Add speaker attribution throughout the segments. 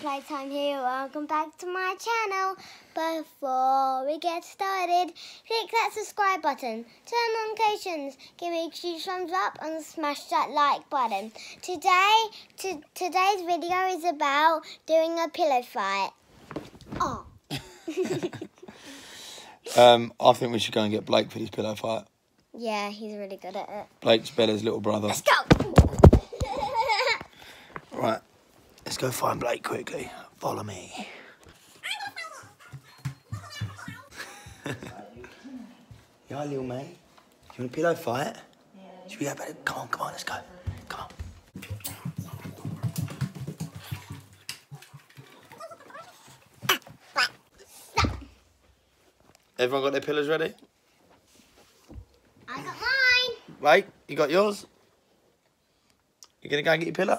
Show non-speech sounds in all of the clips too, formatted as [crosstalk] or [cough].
Speaker 1: Playtime here. Welcome back to my channel. Before we get started, click that subscribe button, turn on notifications, give me a huge thumbs up, and smash that like button. Today, to, today's video is about doing a pillow fight. Oh. [laughs]
Speaker 2: Um, I think we should go and get Blake for this pillow fight.
Speaker 1: yeah, he's really good at it.
Speaker 2: Blake's Bella's little brother. Let's
Speaker 1: go.
Speaker 2: Right, let's go find Blake quickly. Follow me. [laughs] yeah, little man. You want a pillow fight? Yeah. Should we go better? Come on, come on, let's go. Come on. Everyone got their pillows ready?
Speaker 1: I got mine.
Speaker 2: Blake, you got yours? You gonna go and get your pillow?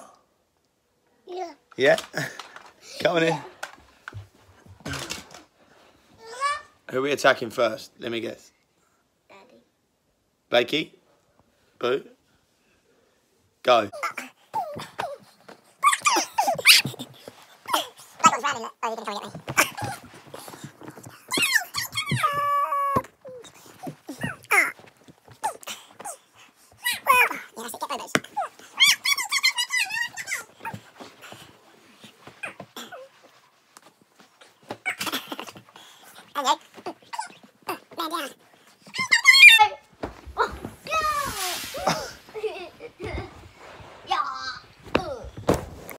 Speaker 1: Yeah.
Speaker 2: Yeah? [laughs]
Speaker 1: Coming in.
Speaker 2: Who are we attacking first? Let me guess.
Speaker 1: Daddy.
Speaker 2: Blakey? Boo? Go. [coughs]
Speaker 3: Oh, you're going to try and get me. 感觉，嗯，嗯，这样。